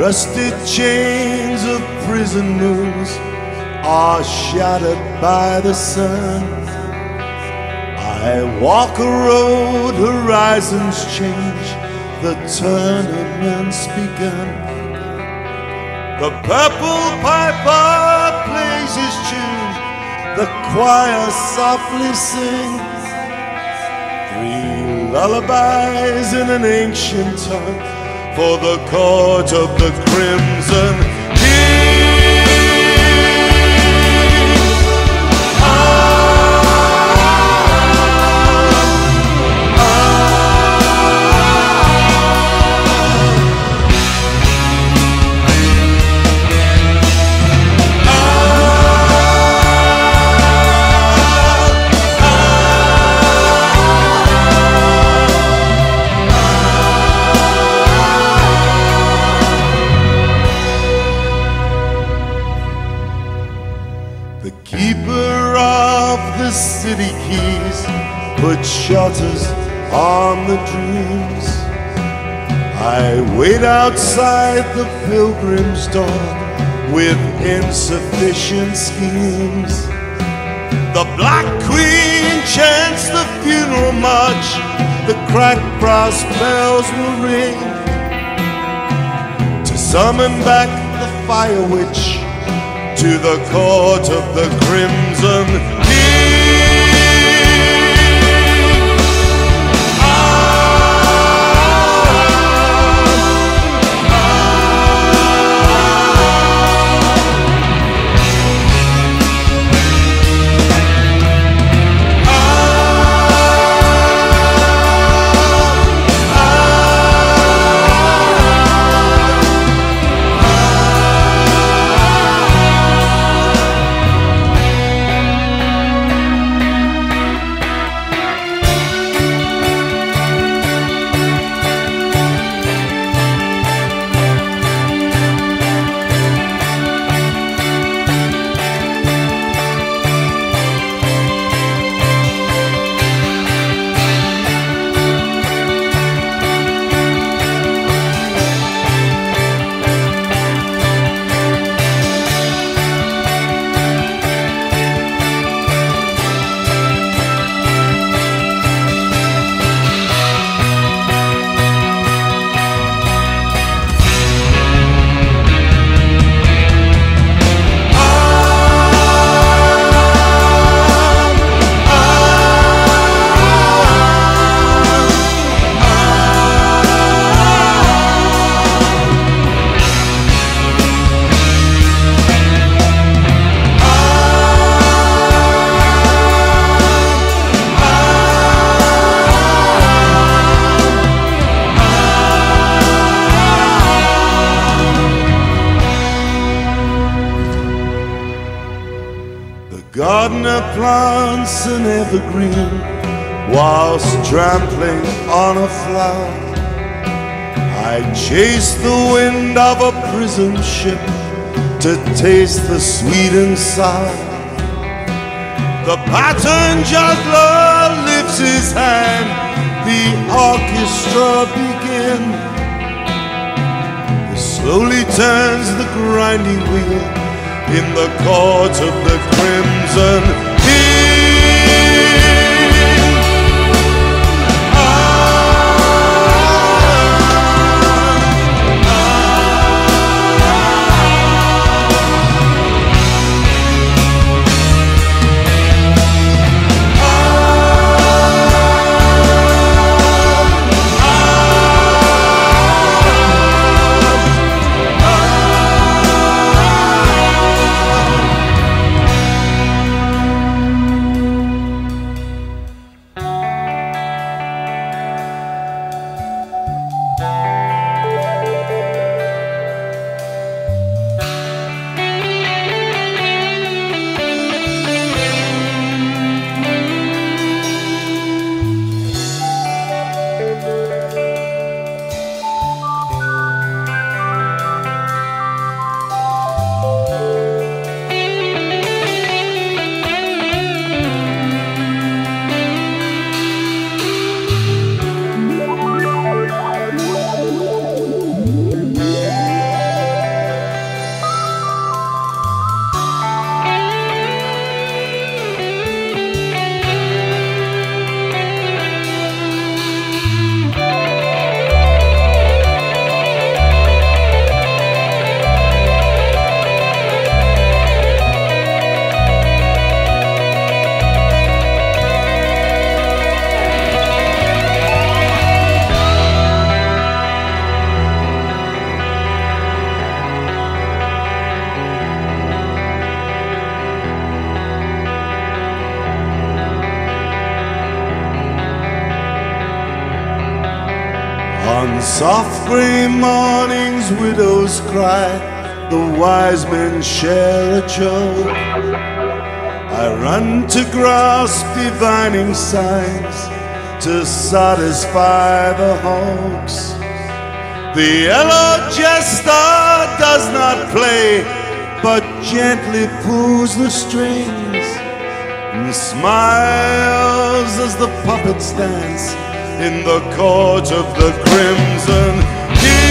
Rusted chains of prison moons are shattered by the sun. I walk a road, horizons change, the tournament's begun. The purple piper plays his tune, the choir softly sings. Three lullabies in an ancient tongue for the court of the crimson city keys put shutters on the dreams. I wait outside the pilgrim's door with insufficient schemes. The Black Queen chants the funeral march, the cracked brass bells will ring to summon back the fire witch to the court of the crimson plants an evergreen whilst trampling on a flower. I chase the wind of a prison ship to taste the sweet and sour. The pattern juggler lifts his hand, the orchestra begins. He slowly turns the grinding wheel in the court of the crimson soft gray mornings widows cry, the wise men share a joke. I run to grasp divining signs to satisfy the hawks. The yellow jester does not play, but gently pulls the strings and smiles as the puppets dance in the court of the crimson. King.